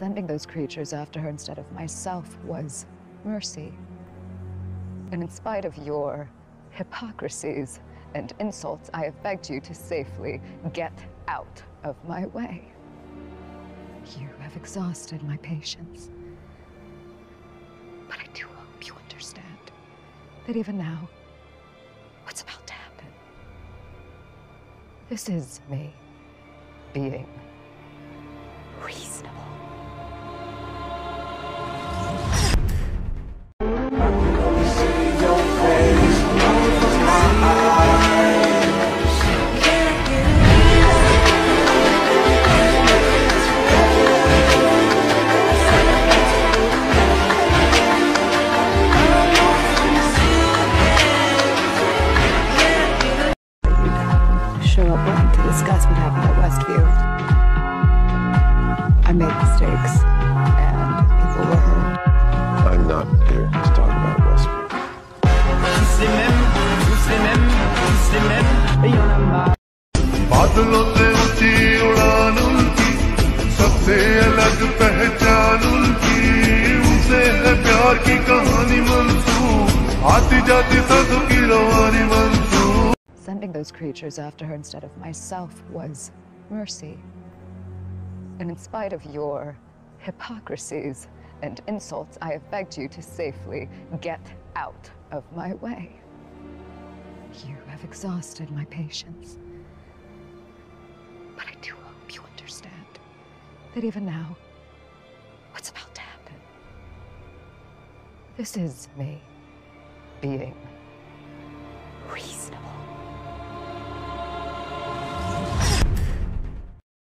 Sending those creatures after her instead of myself was mercy. And in spite of your hypocrisies and insults, I have begged you to safely get out of my way. You have exhausted my patience. But I do hope you understand that even now, what's about to happen, this is me being reasonable. up wanting to discuss what happened at Westview. I made mistakes, and people were hurt. I'm not here to talk about Westview. बादलों से ऊंची उड़ान उनकी सबसे अलग पहचान उनकी उनसे है प्यार की कहानी मंसूर आती जाती सद की रवानी Mansoor Sending those creatures after her instead of myself was mercy. And in spite of your hypocrisies and insults, I have begged you to safely get out of my way. You have exhausted my patience. But I do hope you understand that even now, what's about to happen, this is me being reasonable.